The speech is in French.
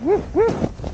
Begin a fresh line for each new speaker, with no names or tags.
woof, woof.